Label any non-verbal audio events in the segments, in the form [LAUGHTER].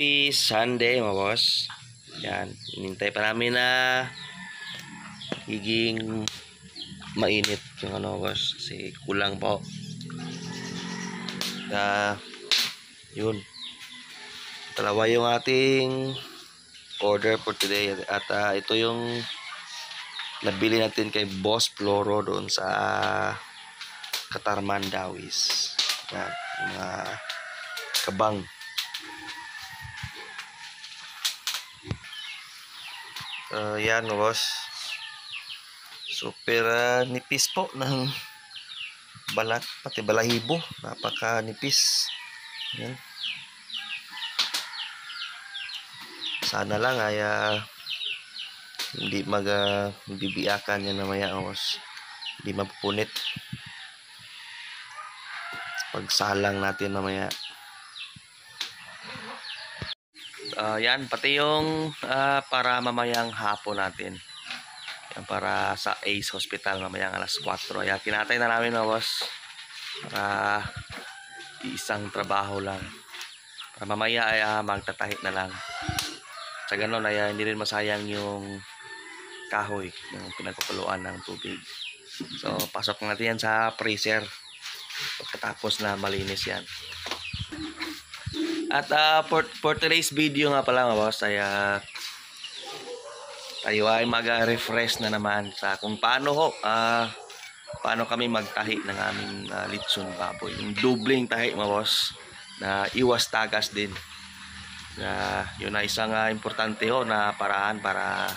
Happy Sunday mga boss. Yan, inintay pa namin na higing mainit yung ano boss kasi kulang pa. Kaya yun. Dalawa yung ating order for today at ah, ito yung nabili natin kay Boss Floro doon sa Katarman Dawis. Yan, mga kabang. Uh, yan, boss. Super ah, nipis po ng balat, pati balahibo. Napaka nipis. Yan. Sana lang ay ah, hindi mag uh, bibiyakan yan namaya, boss. Hindi mapupunit. Pagsalang natin mamaya. Ah, yan, pati yung ah, para mamayang hapon natin. Yan, para sa ACE Hospital mamayang alas 4. Yan, kinatay na namin na boss. Para isang trabaho lang. Para mamaya ay ah, magtatahi na lang. Sa ganun ay ah, hindi rin masayang yung kahoy, yung pinagkukuluan ng tubig. So, pasok natin yan sa freezer. Pagkatapos na malinis yan. At ah, for, for today's video nga pala mga boss ay ah, tayo ay mag-refresh na naman sa kung paano ho ah, paano kami magtahi ng aming ah, litson baboy. Yung dubling tahi mga boss na iwas tagas din. Na yun na isang ah, importante ho na paraan para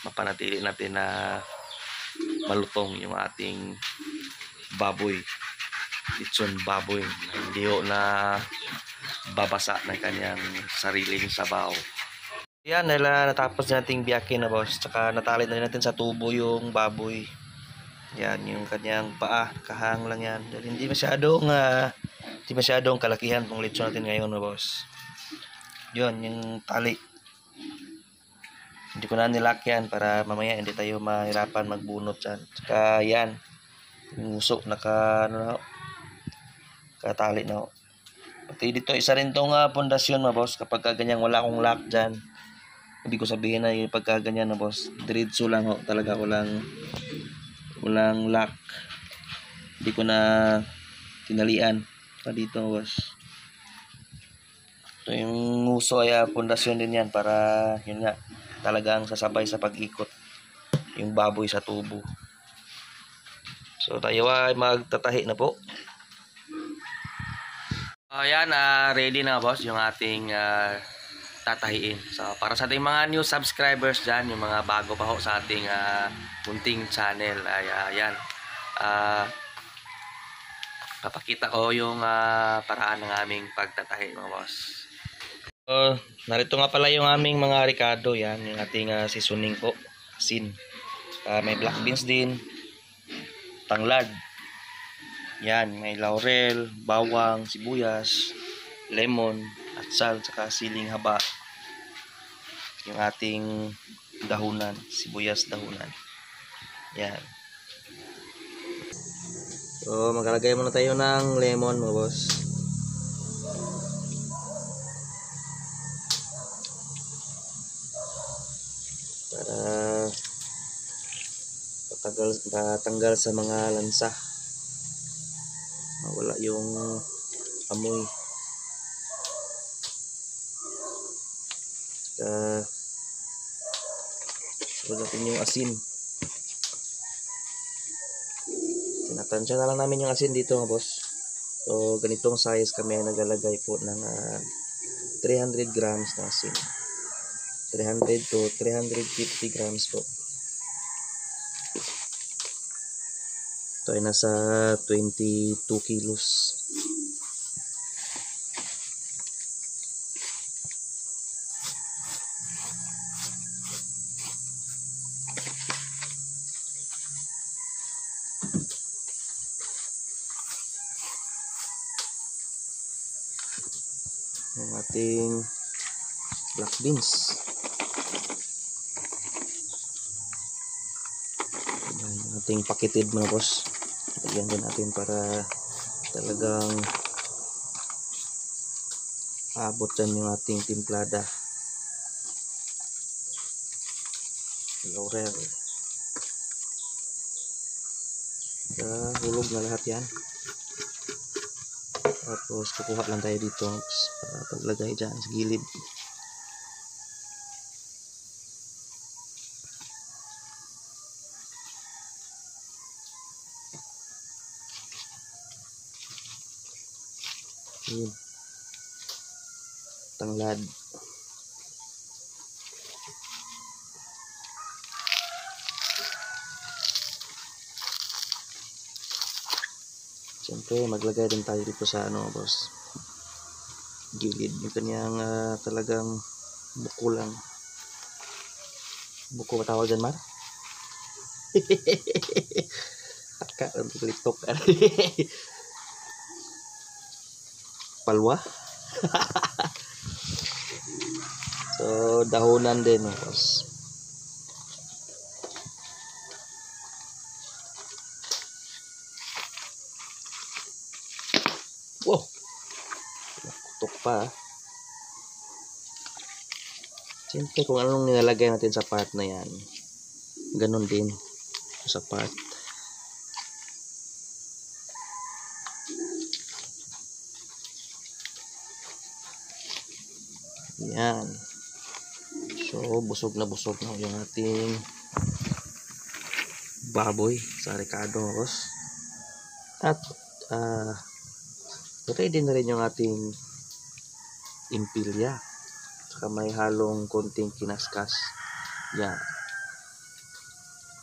mapanatili natin na malutong yung ating baboy litson baboy na hindi ho na babasa ng kanyang sariling sabaw. Yan, nila natapos nating biyakin na boss. Tsaka natali na rin natin sa tubo yung baboy. Yan, yung kanyang paa. Kahang lang yan. Dahil hindi masyadong, ah, hindi masyadong kalakihan tong litson natin ngayon na boss. Yun, yung tali. Hindi ko na nilak yan para mamaya hindi tayo mahirapan magbunot dyan. Tsaka yan, yung usok naka, ano na, katali na ho. Pati dito, isa rin tong uh, pundasyon na boss. Kapag ka ganyan wala akong lock dyan. Hindi ko sabihin na yung pagka ganyan na boss. Diretso lang ho. Talaga walang walang lock. Hindi ko na tinalian pa dito boss. Ito yung uso ay pundasyon din yan para yun nga talagang sasabay sa pag-ikot yung baboy sa tubo. So tayo ay magtatahi na po. Ayan, uh, ready na boss yung ating ah, tatahiin. So, para sa ating mga new subscribers dyan, yung mga bago pa ho sa ating uh, munting channel, ay uh, yan. Uh, papakita ko yung ah, paraan ng aming pagtatahi mga boss. So, narito nga pala yung aming mga ricado, yan, yung ating uh, seasoning po, sin. Uh, may black beans din, tanglad, yan, may laurel, bawang, sibuyas, lemon, at sal, saka siling haba. Yung ating dahunan, sibuyas dahunan. Yan. So, maglalagay muna tayo ng lemon, mga boss. Para patanggal, patanggal sa mga lansa mawala yung amoy. Uh, natin yung asin. Tinatansya na lang namin yung asin dito mga boss. So ganitong size kami naglalagay po ng uh, 300 grams na asin. 300 to 350 grams po Ito ay nasa 22 kilos. Ang ating black beans. Ang ating pakited mga boss. Lagyan din natin para talagang Abot dyan yung ating timplada. Laurel. Uh, hulog na lahat yan. Tapos kukuha lang tayo dito para paglagay dyan sa gilid. Yun. Tanglad. Siyempre, maglagay din tayo dito sa ano, boss. Gilid. Yung kanyang ah, talagang buko lang. Buko ba tawag dyan, Mar? [LAUGHS] Aka, ang tulitok. [LAUGHS] Palwa. [LAUGHS] so, dahunan din, oh, boss. Wow! Kutok pa. ah. Siyempre, kung anong nilalagay natin sa part na yan, ganun din sa part. Yan. So, busog na busog na yung ating baboy sa Ricardo Ros. At, ah, ready na rin yung ating impilya. Saka may halong konting kinaskas. Yan.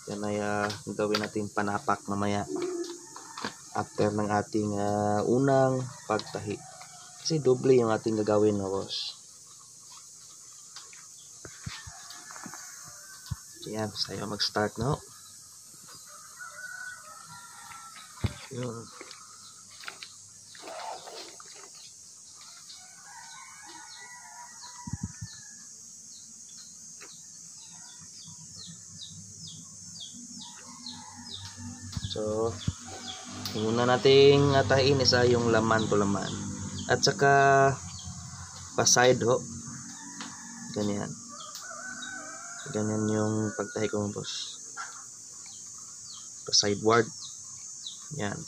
Yan ay ah, gawin natin panapak mamaya. After ng ating ah, unang pagtahi. Kasi doble yung ating gagawin no, boss. Yan, sayo mag-start no. Yun. So, yung nating atahin isa yung laman to laman. At saka pa side ho. Ganyan. Ganyan yung pagtahi ko boss. Pa sideward. Yan.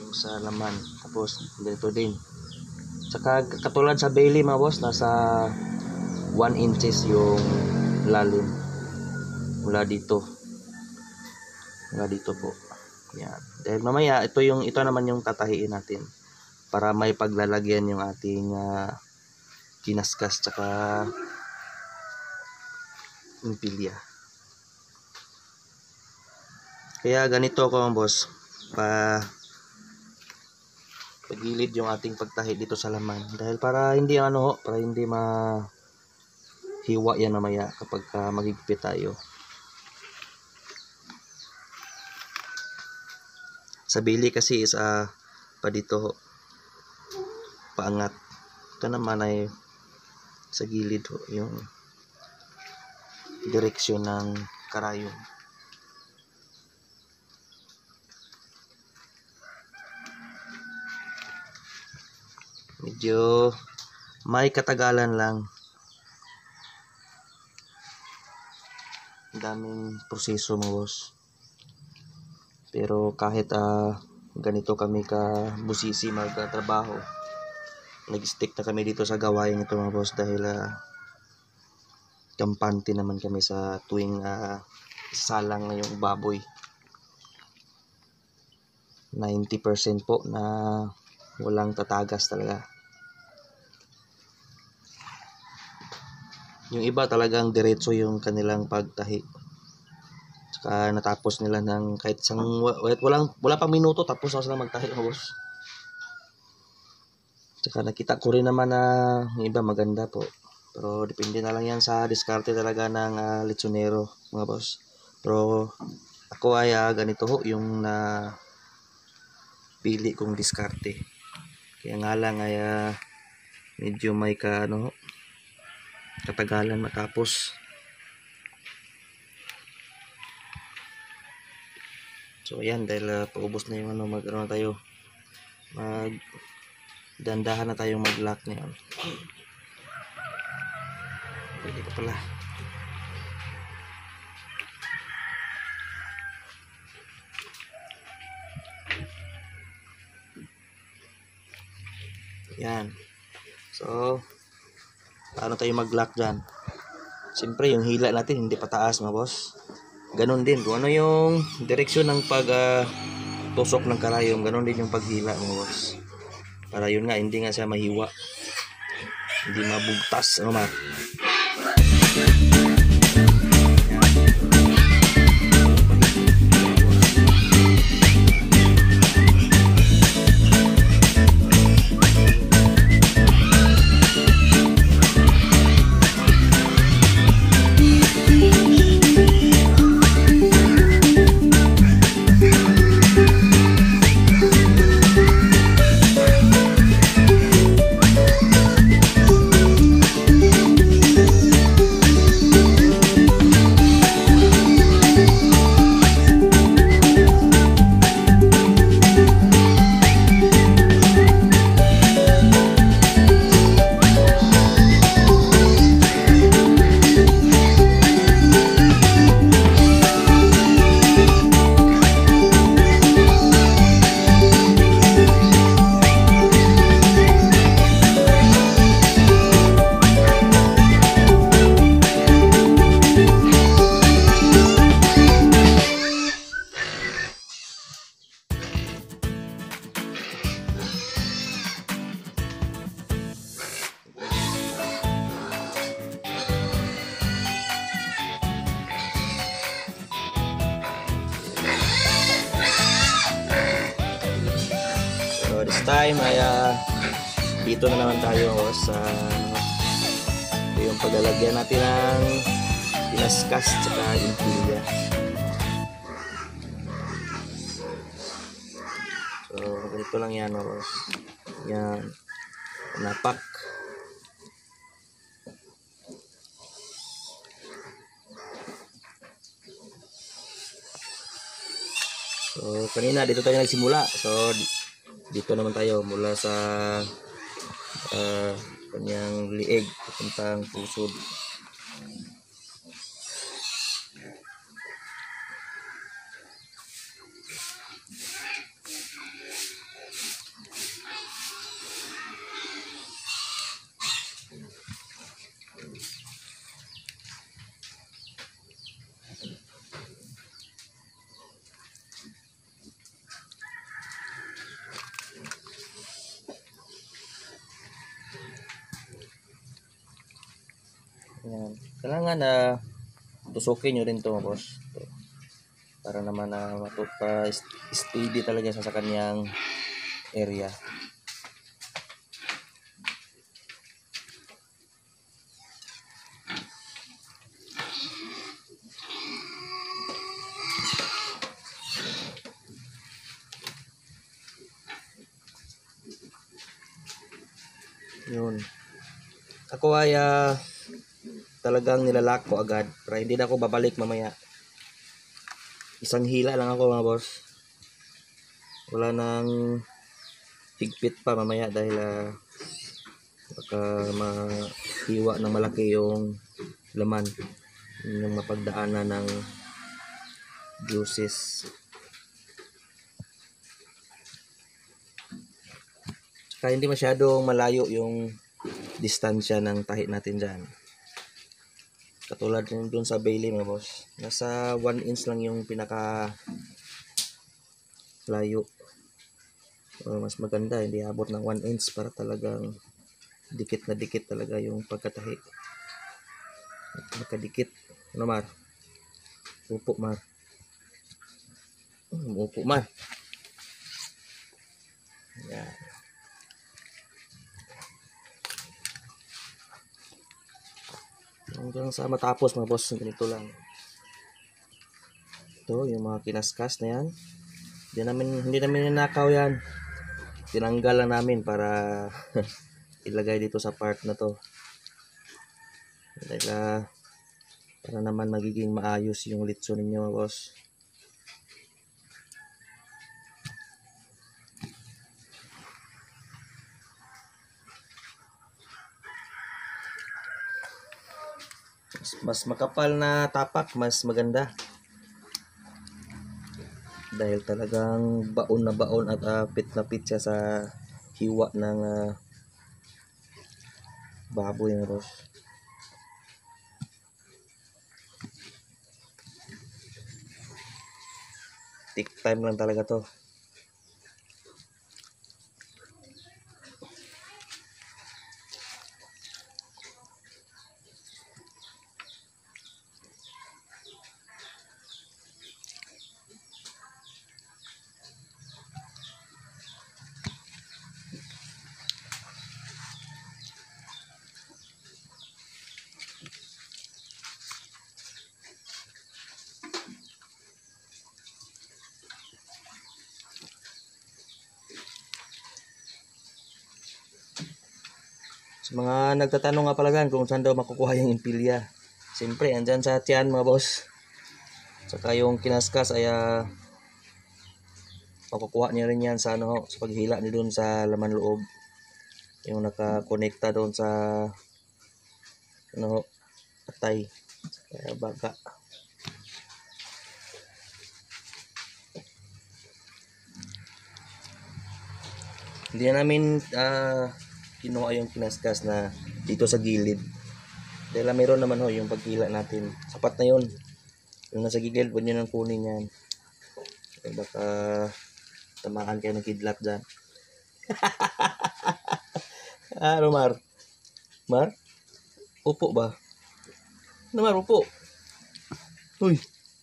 Yung sa laman. Tapos ganito din. Saka katulad sa Bailey mga boss, nasa 1 inches yung lalim mula dito mula dito po yan dahil mamaya ito yung ito naman yung tatahiin natin para may paglalagyan yung ating ah, kinaskas tsaka impilya kaya ganito ko boss. Pa pagilid yung ating pagtahi dito sa laman. Dahil para hindi ano para hindi ma hiwa yan mamaya kapag ka magigpit tayo. Sa bili kasi is ah, pa dito paangat. Ito naman ay sa gilid yung direksyon ng karayom. Medyo may katagalan lang. Ang daming proseso mo boss. Pero kahit ah, ganito kami ka busisi magtrabaho, nag-stick na kami dito sa gawain ito mga boss dahil ah, kampante naman kami sa tuwing ah, salang na baboy. 90% po na walang tatagas talaga. Yung iba talagang diretso yung kanilang pagtahi. Tsaka natapos nila ng kahit isang wa- kahit walang wala pang minuto tapos na sila magtahi mga boss. Tsaka nakita ko rin naman na yung iba maganda po. Pero depende na lang yan sa diskarte talaga ng ah, lechonero mga boss. Pero ako ay ah, ganito ho yung na pili kong diskarte. Kaya nga lang ay ah, medyo may ka ano katagalan matapos. So ayan dahil uh, paubos na yung ano mag ano tayo mag dandahan na tayong mag-lock ngayon. Pwede pa pala. Yan. So, paano tayo mag-lock dyan? Siyempre, yung hila natin hindi pataas mga boss. Ganon din. Kung ano yung direksyon ng pag tusok ng karayom, ganon din yung paghila mga boss. Para yun nga, hindi nga siya mahiwa. Hindi mabugtas. Ano ma? So kanina dito tayo nagsimula. So di- dito naman tayo mula sa ah, kanyang liig papuntang pusod. Yan. Kailangan na tusukin nyo rin to boss. To. Para naman na matupa steady talaga sa kanyang area. Yun. Ako ay ah, talagang nilalak ko agad para hindi na ako babalik mamaya. Isang hila lang ako mga boss. Wala nang higpit pa mamaya dahil ah, baka mahiwa ng malaki yung laman yung mapagdaanan ng juices. Tsaka hindi masyadong malayo yung distansya ng tahi natin dyan. Katulad ng dun sa Bailey mga boss. Nasa 1 inch lang yung pinaka layo. So, mas maganda, hindi abot ng 1 inch para talagang dikit na dikit talaga yung pagkatahi. Magkadikit. Ano Mar? Upo Mar. Upo Mar. Yan. Hanggang sa matapos mga boss, ganito lang. Ito, yung mga kinaskas na yan. Hindi namin, hindi namin ninakaw yan. Tinanggal lang namin para [LAUGHS] ilagay dito sa part na to. Ah, para naman magiging maayos yung litso ninyo mga boss. Mas, makapal na tapak, mas maganda. Dahil talagang baon na baon at uh, pit na pit siya sa hiwa ng uh, baboy ng Ross. Take time lang talaga to. Sa mga nagtatanong nga palagan kung saan daw makukuha yung impilya. Siyempre, andyan sa tiyan mga boss. Saka yung kinaskas ay uh, makukuha niya rin yan sa ano sa paghila niya doon sa laman loob. Yung nakakonekta doon sa ano patay. Kaya baga. Hindi na namin uh, kinuha yung kinaskas na dito sa gilid. Dahil mayroon naman ho yung pagkila natin. Sapat na yun. Yung nasa gilid, huwag nyo nang kunin yan. Kaya baka tamaan kayo ng kidlat dyan. [LAUGHS] ah, ano Mar? Mar? Upo ba? Ano Mar, upo? Uy,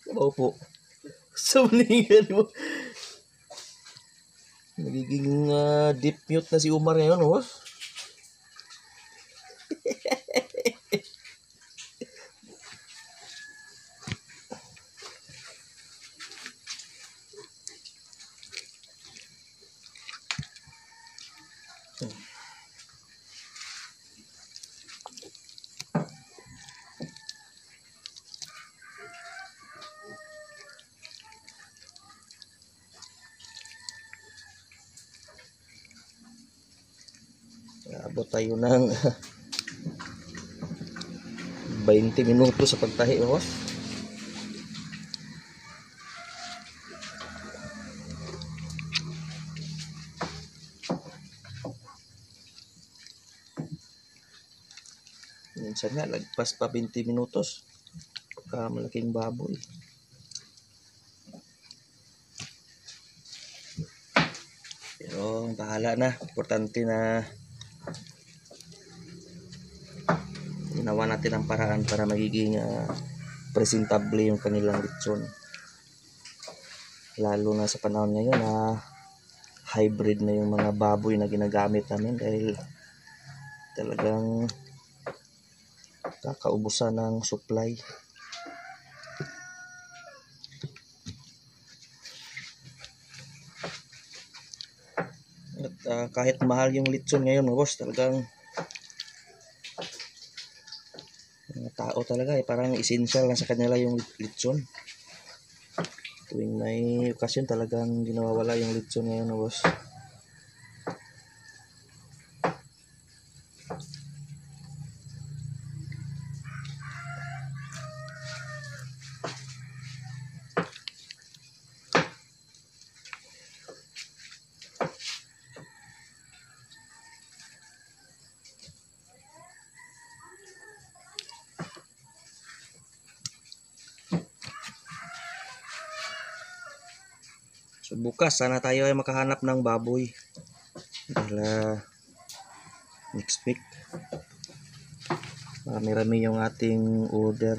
ano ba upo? [LAUGHS] Sa malingan mo. Nagiging uh, deep mute na si Umar ngayon, oh. Abot tayo ng 20 minuto sa pagtahi, boss. Minsan nga, lagpas pa 20 minutos. Pagka malaking baboy. Pero, bahala na. Importante na ginawa natin ang paraan para magiging uh, presentable yung kanilang lechon. Lalo na sa panahon ngayon na uh, hybrid na yung mga baboy na ginagamit namin dahil talagang kakaubusan ng supply. At uh, kahit mahal yung lechon ngayon boss talagang mga tao talaga eh. Parang essential lang sa kanila yung lechon. Tuwing may okasyon talagang ginawawala yung lechon ngayon no boss So bukas sana tayo ay makahanap ng baboy. Dahil uh, next week marami-rami yung ating order.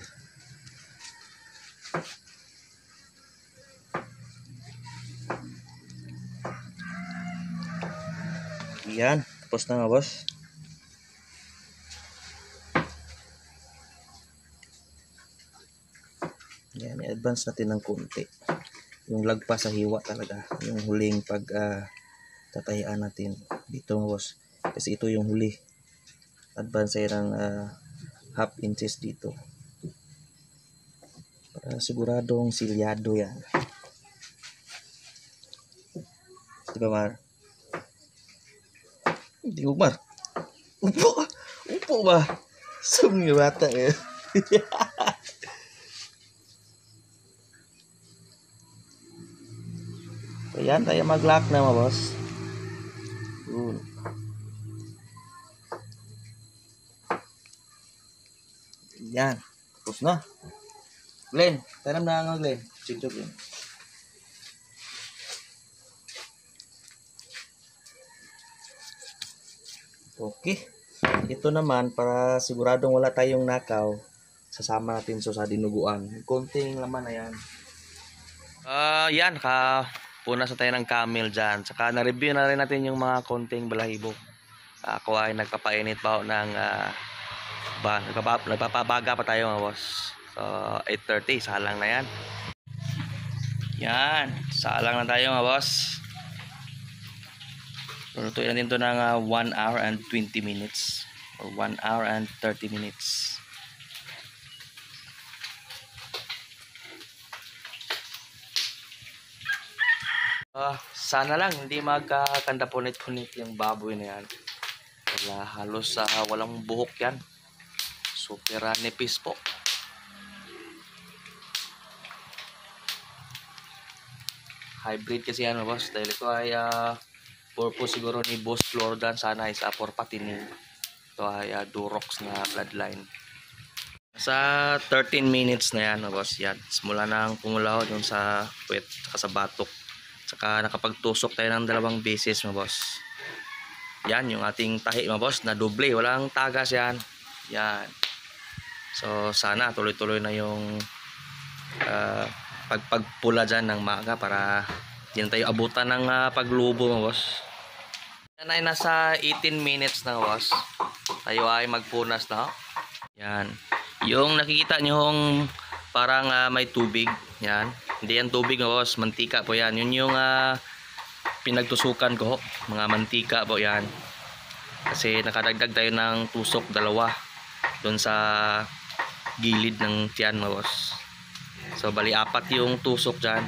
Yan, tapos na nga boss. Yan, i-advance natin ng konti yung lagpas sa hiwa talaga. Yung huling pag uh, tatahian natin. Dito boss. Kasi ito yung huli. Advance ay ng uh, half inches dito. Para siguradong silyado yan. Diba Mar? hindi mo Mar? Upo upo ba? Sumi bata eh [LAUGHS] Ayan, tayo mag-lock na mga boss. Yun. Yan. Tapos na. Glenn, tanam na nga Glenn. Glenn. Okay. Ito naman, para siguradong wala tayong nakaw, sasama natin so sa dinuguan. Konting laman na yan. Ah, yan ka punas na tayo ng camel dyan. Saka na-review na rin natin yung mga konting balahibo. Ako ay nagpapainit pa ng ah, ba, nagpapa, nagpapabaga pa tayo mga boss. So, 8.30, salang na yan. Yan, salang na tayo mga boss. Lulutuin natin ito ng 1 hour and 20 minutes. Or 1 hour and 30 minutes. Ah, sana lang hindi magkakanda punit-punit yung baboy na yan. Wala halos sa walang buhok yan. Super ah, nipis po. Hybrid kasi yan, boss. Dahil ito ay ah, purpose siguro ni Boss Flordan sana is uh, for patinin. Ito ay ah, Durox na bloodline. Sa 13 minutes na yan, boss. Yan. Simula nang pumulaw dun sa puwet, sa batok. Saka nakapagtusok tayo ng dalawang beses, mga boss. Yan, yung ating tahi, mga boss, na doble. Walang tagas yan. Yan. So, sana tuloy-tuloy na yung ah, pagpagpula dyan ng maga para yan tayo abutan ng ah, paglubo, mga boss. Yan ay nasa 18 minutes na, boss. Tayo ay magpunas na. Yan. Yung nakikita nyo yung parang ah, may tubig. Yan. Hindi yan tubig, mga boss. Mantika po yan. Yun yung ah, pinagtusukan ko. Mga mantika po yan. Kasi nakadagdag tayo ng tusok dalawa doon sa gilid ng tiyan, mga boss. So, bali apat yung tusok dyan.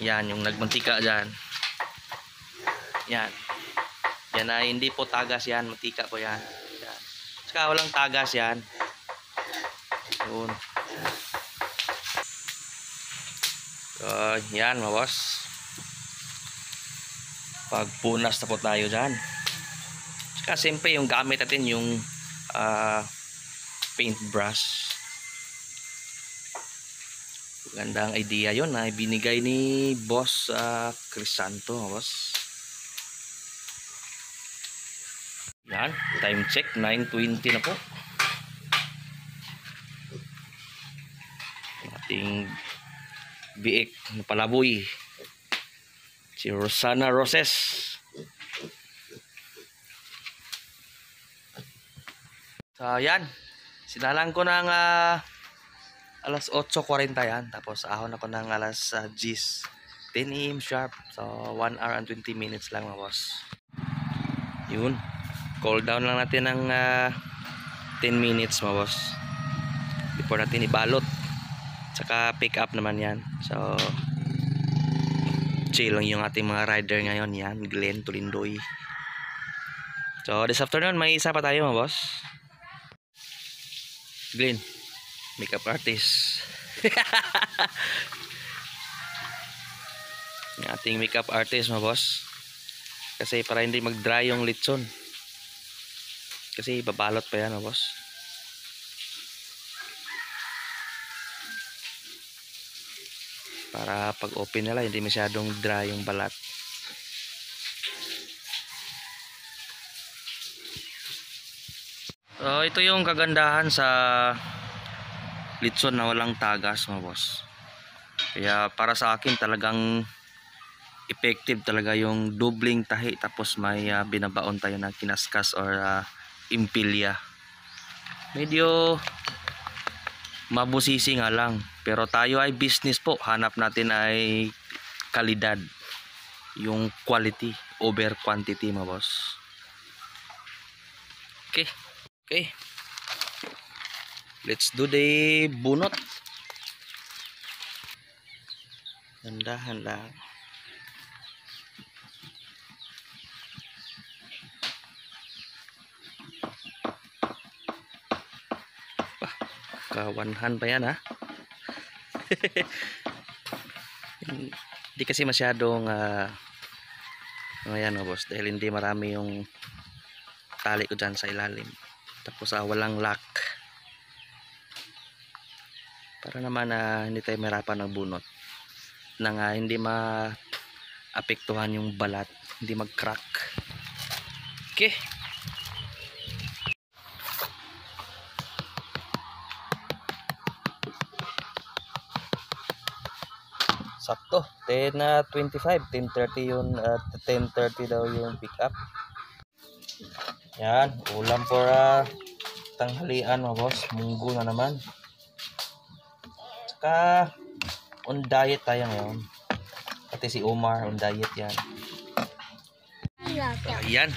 Yan, yung nagmantika dyan. Yan. Yan ay hindi po tagas yan. Mantika po yan. Yan. Saka walang tagas yan. Yun. So, yan mga boss. Pagpunas na po tayo dyan. Saka siyempre yung gamit natin yung ah, paintbrush. Gandang idea yon na binigay ni Boss uh, Crisanto, boss. Yan, time check 9:20 na po. Ating biik na palaboy. Si Rosana Roses. So, yan. Sinalang ko ng ah, alas 8.40 yan. Tapos ahon ako ng alas uh, 10. 10 a.m. sharp. So, 1 hour and 20 minutes lang mga boss. Yun. Cool down lang natin ng ah, 10 minutes mga boss. Before natin ibalot. Tsaka pick up naman yan. So, chill lang yung ating mga rider ngayon. Yan, Glenn Tulindoy. So, this afternoon, may isa pa tayo mga boss. Glenn, makeup artist. [LAUGHS] yung ating makeup artist mga boss. Kasi para hindi mag-dry yung litson. Kasi babalot pa yan mga boss. Para pag open nila hindi masyadong dry yung balat. So, ito yung kagandahan sa litson na walang tagas mga boss. Kaya para sa akin talagang effective talaga yung dobling tahi tapos may ah, binabaon tayo na kinaskas or uh, impilya. Medyo mabusisi nga lang. Pero tayo ay business po. Hanap natin ay kalidad. Yung quality over quantity mga boss. Okay. Okay. Let's do the bunot. Handahan lang. Kawanhan pa yan ha. [LAUGHS] Hindi kasi masyadong uh, ayan o boss dahil hindi marami yung tali ko dyan sa ilalim. Tapos ah, walang lock. Para naman na hindi tayo mahirapan ng bunot. Nang ah, hindi ma-apektuhan yung balat. Hindi mag-crack. Okay. 10 na 25. 10.30 yun. At 10.30 daw yung pick up. Yan. Ulam for ah, tanghalian mga boss. Munggo na naman. Tsaka on diet tayo ngayon. Pati si Omar on diet yan. Ayan.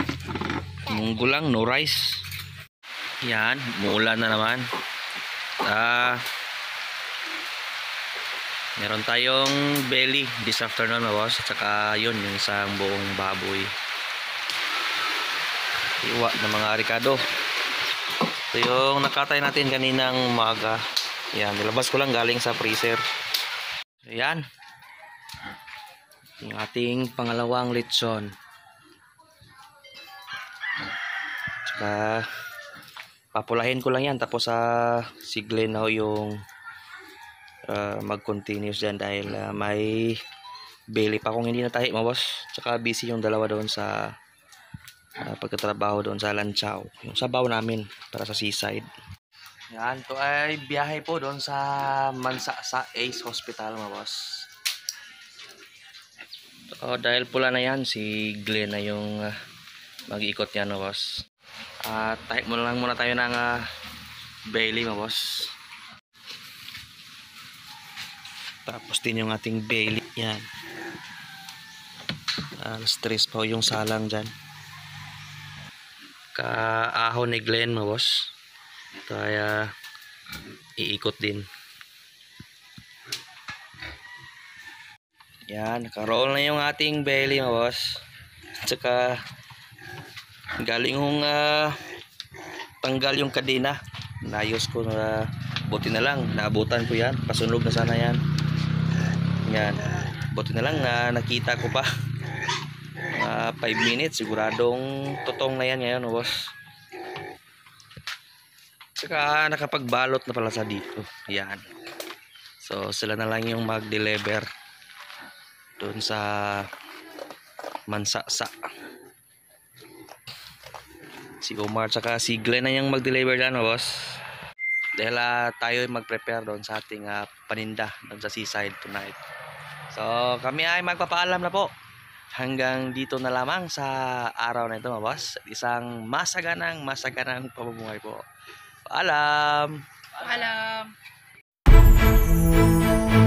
Munggo lang. No rice. Yan. Muulan na naman. Ah... Meron tayong belly this afternoon mga boss. At saka yun, yung isang buong baboy. Iwa ng mga arikado. Ito yung nakatay natin kaninang umaga. Yan, nilabas ko lang galing sa freezer. Ayan. Yung ating pangalawang lechon. Tsaka papulahin ko lang yan. Tapos sa uh, si Glenn na yung uh, mag-continuous dyan dahil uh, may belly pa kung hindi na tayo mga boss. Tsaka busy yung dalawa doon sa uh, pagkatrabaho doon sa Lanchao yung sabaw namin para sa seaside. Yan to ay biyahe po doon sa Mansa sa Ace Hospital mga boss. So, dahil pula na yan si Glenn na yung uh, mag-iikot yan mga boss. Uh, type muna lang muna tayo ng uh, Bailey mga boss tapos din yung ating bailey yan. Uh, stress pa yung salang dyan. Kaahon ni Glenn mo boss. Kaya iikot din. Yan nakaroon na yung ating belly mo boss. Tsaka galing hong uh, tanggal yung kadena. Nayos ko na buti na lang naabutan ko yan. Pasunog na sana yan yan. Buti na lang na nakita ko pa. Uh, 5 minutes. Siguradong totong na yan ngayon, oh, boss. Saka nakapagbalot na pala sa dito. Yan. So, sila na lang yung mag-deliver doon sa Mansasa. Si Omar saka si Glenn na yung mag-deliver dyan, oh, boss. Dahil uh, tayo mag-prepare doon sa ating uh, paninda doon sa seaside tonight. So kami ay magpapaalam na po. Hanggang dito na lamang sa araw na ito mga boss. Isang masaganang masaganang pamumuhay po. Paalam! Paalam!